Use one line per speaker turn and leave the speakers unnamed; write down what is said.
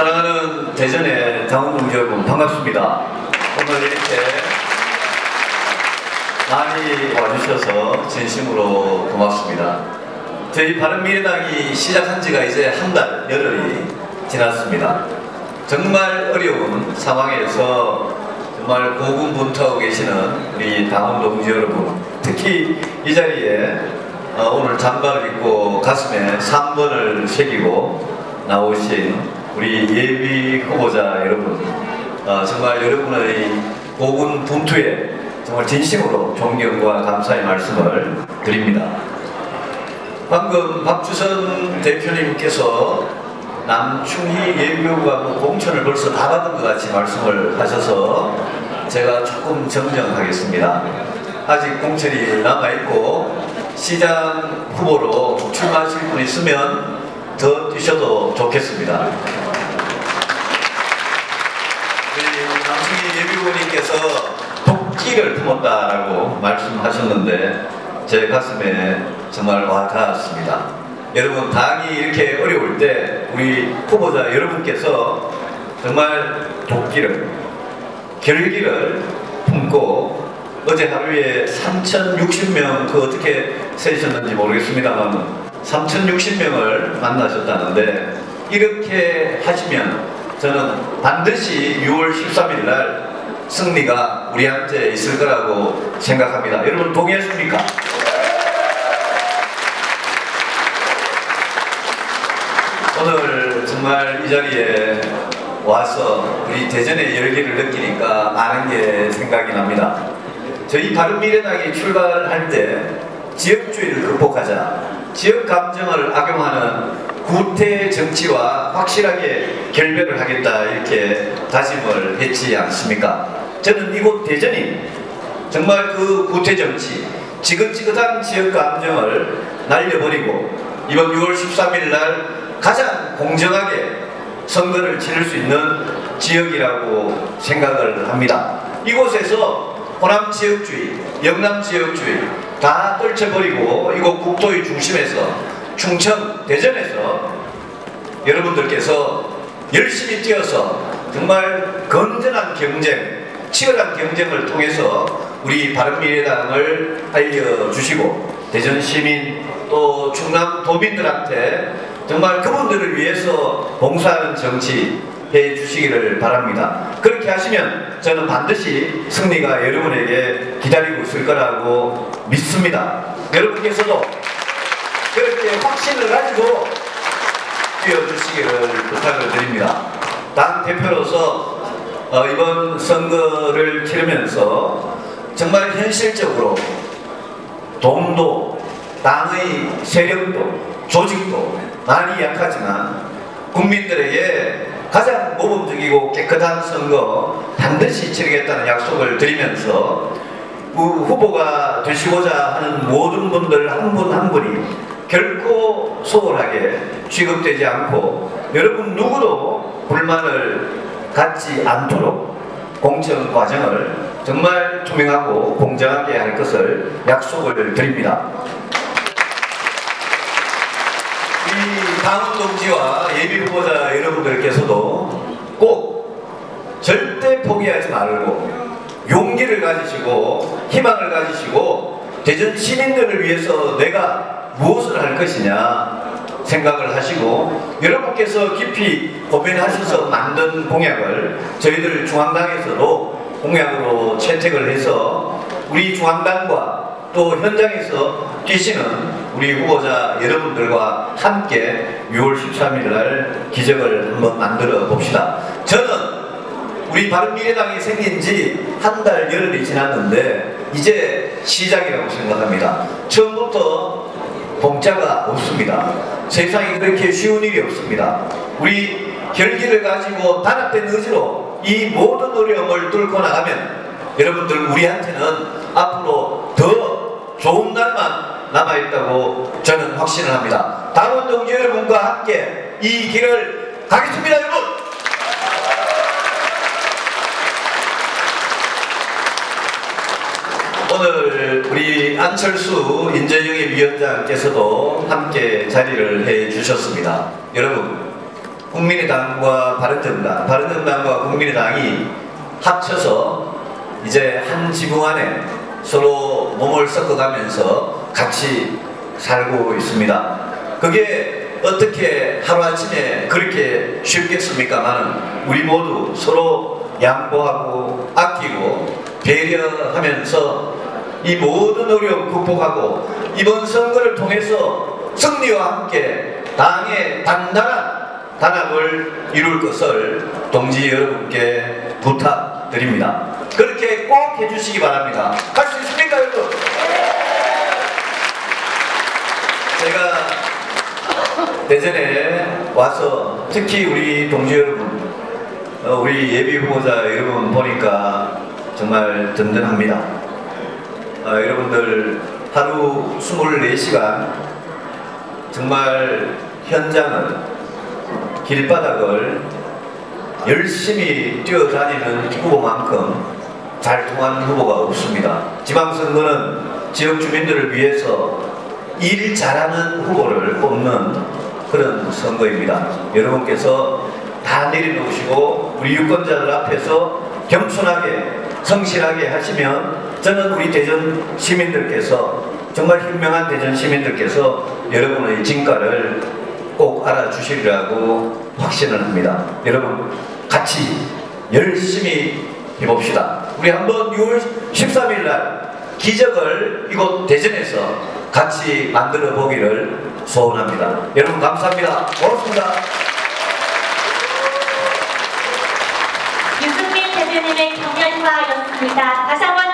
사랑하는 대전의 당원동 여러분 반갑습니다. 오늘 이렇게 많이 와주셔서 진심으로 고맙습니다. 저희 바른미래당이 시작한 지가 이제 한 달 열흘이 지났습니다. 정말 어려운 상황에서 정말 고군분투하고 계시는 우리 당원 동지 여러분 특히 이 자리에 어, 오늘 잠바를 입고 가슴에 3번을 새기고 나오신 우리 예비 후보자 여러분 어, 정말 여러분의 고군 분투에 정말 진심으로 존경과 감사의 말씀을 드립니다. 방금 박주선 대표님께서 남충희 예비후보가 뭐 공천을 벌써 다 받은 것 같이 말씀을 하셔서 제가 조금 정정하겠습니다. 아직 공천이 남아있고 시장 후보로 출마하실 분 있으면 더 뛰셔도 좋겠습니다. 우리 남충희 예비후보님께서 도끼를 품었다라고 말씀하셨는데 제 가슴에 정말 와 닿았습니다. 여러분 당이 이렇게 어려울 때 우리 후보자 여러분께서 정말 도끼를 결기를 품고 어제 하루에 3,060명 그 어떻게 세셨는지 모르겠습니다만 3,060명을 만나셨다는데 이렇게 하시면 저는 반드시 6월 13일 날 승리가 우리한테 있을 거라고 생각합니다. 여러분 동의하십니까? 오늘 정말 이 자리에 와서 우리 대전의 열기를 느끼니까 많은 게 생각이 납니다. 저희 바른미래당이 출발할 때 지역주의를 극복하자, 지역 감정을 악용하는 구태 정치와 확실하게 결별을 하겠다 이렇게 다짐을 했지 않습니까? 저는 이곳 대전이 정말 그 구태 정치, 지긋지긋한 지역 감정을 날려버리고 이번 6월 13일 날 가장 공정하게 선거를 치를 수 있는 지역이라고 생각을 합니다. 이곳에서 호남 지역주의, 영남 지역주의 다 떨쳐버리고 이곳 국도의 중심에서 충청, 대전에서 여러분들께서 열심히 뛰어서 정말 건전한 경쟁, 치열한 경쟁을 통해서 우리 바른미래당을 알려주시고 대전 시민 또 충남 도민들한테 정말 그분들을 위해서 봉사하는 정치 해 주시기를 바랍니다. 그렇게 하시면 저는 반드시 승리가 여러분에게 기다리고 있을 거라고 믿습니다. 여러분께서도 그렇게 확신을 가지고 뛰어주시기를 부탁을 드립니다. 당 대표로서 어, 이번 선거를 치르면서 정말 현실적으로 돈도 당의 세력도 조직도 많이 약하지만 국민들에게 가장 모범적이고 깨끗한 선거 반드시 치르겠다는 약속을 드리면서 후보가 되시고자 하는 모든 분들 한 분한 한 분이 결코 소홀하게 취급되지 않고 여러분 누구도 불만을 갖지 않도록 공천 과정을 정말 투명하고 공정하게 할 것을 약속을 드립니다. 이 당원 동지와 예비 후보자 여러분들께서도 꼭 절대 포기하지 말고 용기를 가지시고 희망을 가지시고 대전 시민들을 위해서 내가 무엇을 할 것이냐 생각을 하시고 여러분께서 깊이 고민하셔서 만든 공약을 저희들 중앙당에서도 공약으로 채택을 해서 우리 중앙당과 또 현장에서 뛰시는 우리 후보자 여러분들과 함께 6월 13일 날 기적을 한번 만들어 봅시다. 저는 우리 바른미래당이 생긴 지 한 달 열흘이 지났는데 이제 시작이라고 생각합니다. 처음부터 공짜가 없습니다. 세상에 그렇게 쉬운 일이 없습니다. 우리 결기를 가지고 단합된 의지로 이 모든 어려움을 뚫고 나가면 여러분들 우리한테는 앞으로 더 좋은 날만 남아있다고 저는 확신을 합니다. 당원 동지 여러분과 함께 이 길을 가겠습니다 여러분! 오늘 우리 안철수 인재영입 위원장께서도 함께 자리를 해 주셨습니다. 여러분 국민의당과 바른정당, 바른정당과 국민의당이 합쳐서 이제 한 지붕 안에 서로 몸을 섞어가면서 같이 살고 있습니다. 그게 어떻게 하루아침에 그렇게 쉽겠습니까만 우리 모두 서로 양보하고 아끼고 배려하면서 이 모든 어려움 극복하고 이번 선거를 통해서 승리와 함께 당의 단단한 단합을 이룰 것을 동지 여러분께 부탁드립니다. 그렇게 꼭 해주시기 바랍니다. 할 수 있습니까, 여러분? 제가 대전에 와서 특히 우리 동지 여러분, 어, 우리 예비 후보자 여러분 보니까 정말 든든합니다. 어, 여러분들 하루 24시간 정말 현장은 길바닥을 열심히 뛰어다니는 후보만큼 잘 통하는 후보가 없습니다. 지방선거는 지역 주민들을 위해서 일 잘하는 후보를 뽑는 그런 선거입니다. 여러분께서 다 내려놓으시고 우리 유권자들 앞에서 겸손하게 성실하게 하시면 저는 우리 대전 시민들께서 정말 현명한 대전 시민들께서 여러분의 진가를 꼭 알아주시리라고 확신을 합니다. 여러분 같이 열심히 해봅시다. 우리 한번 6월 13일 날 기적을 이곳 대전에서 같이 만들어 보기를 소원합니다. 여러분 감사합니다. 고맙습니다.
유승민 대표님의 격려인사였습니다. 다시 한번